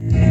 Yeah.